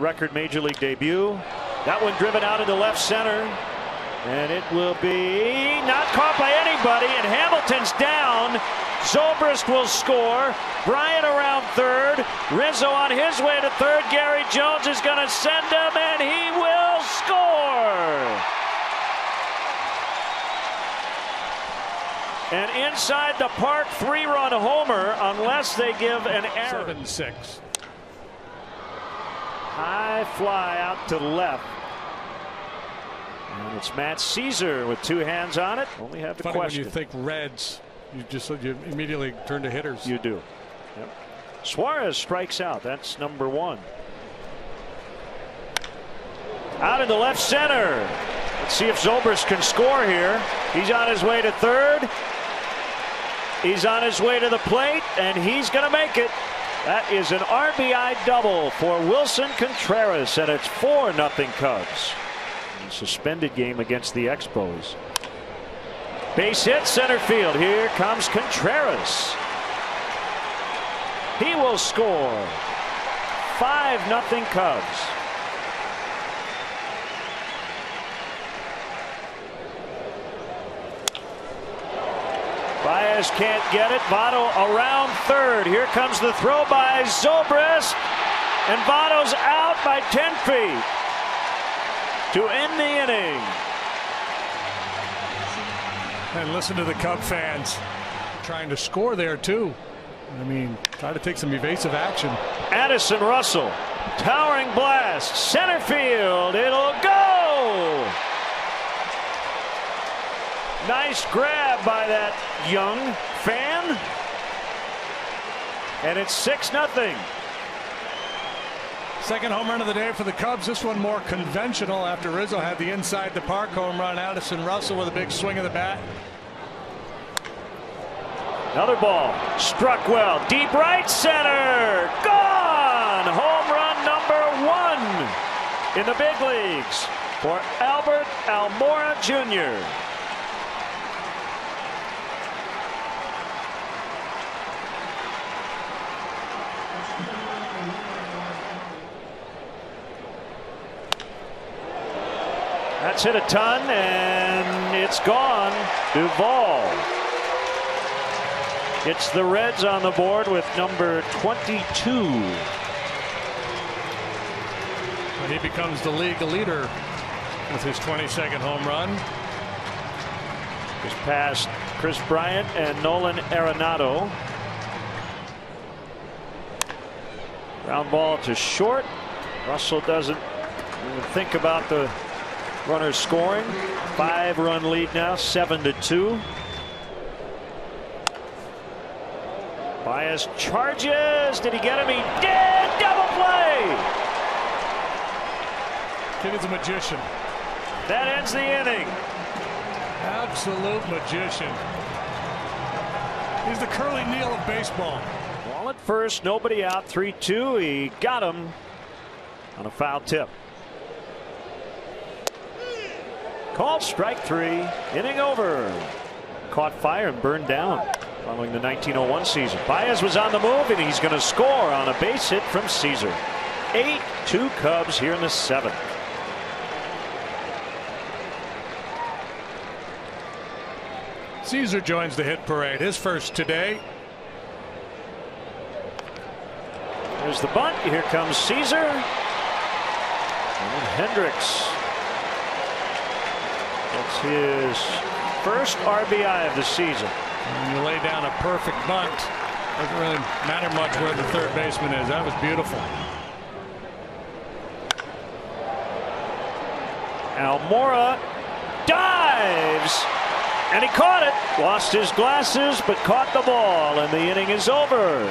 record major league debut. That one driven out into left center. And it will be not caught by anybody. And Hamilton's down. Zobrist will score. Bryant around third. Rizzo on his way to third. Gary Jones is going to send him, and he will score. And inside the park, three-run homer, unless they give an error. Seven six. High fly out to left. And it's Matt Szczur with two hands on it. Only have to Funny question. when you think Reds, you just you immediately turn to hitters. You do. Yep. Suarez strikes out. That's number one. Out into left center. Let's see if Zobrist can score here. He's on his way to third. He's on his way to the plate, and he's going to make it. That is an RBI double for Willson Contreras, and it's 4 nothing Cubs. Suspended game against the Expos. Base hit center field. Here comes Contreras. He will score. 5 nothing Cubs. Baez can't get it. Votto around third. Here comes the throw by Zobrist. And Votto's out by 10 feet to end the inning. And listen to the Cub fans trying to score there too. I mean, try to take some evasive action. Addison Russell, towering blast, center field. It'll go. Nice grab by that young fan. And it's 6 nothing. Second home run of the day for the Cubs. This one more conventional after Rizzo had the inside the park home run. Addison Russell with a big swing of the bat. Another ball struck well. Deep right center. Gone. Home run number one in the big leagues for Albert Almora Jr. That's hit a ton, and it's gone. Duvall. It's the Reds on the board with number 22. And he becomes the league leader with his 22nd home run. Just past Kris Bryant and Nolan Arenado. Ground ball to short. Russell doesn't even think about the runners scoring. Five run lead now, seven to two. Baez charges. Did he get him? He did. Double play. Kid is a magician. That ends the inning. Absolute magician. He's the Curly Neal of baseball. Ball at first, nobody out, 3 2. He got him on a foul tip. Called strike three, inning over. Caught fire and burned down following the 1901 season. Baez was on the move, and he's going to score on a base hit from Szczur. 8 2 Cubs here in the seventh. Szczur joins the hit parade. His first today. There's the bunt. Here comes Szczur. And Hendricks That's his first RBI of the season. And you lay down a perfect bunt. Doesn't really matter much where the third baseman is. That was beautiful. Almora dives. And he caught it. Lost his glasses, but caught the ball. And the inning is over.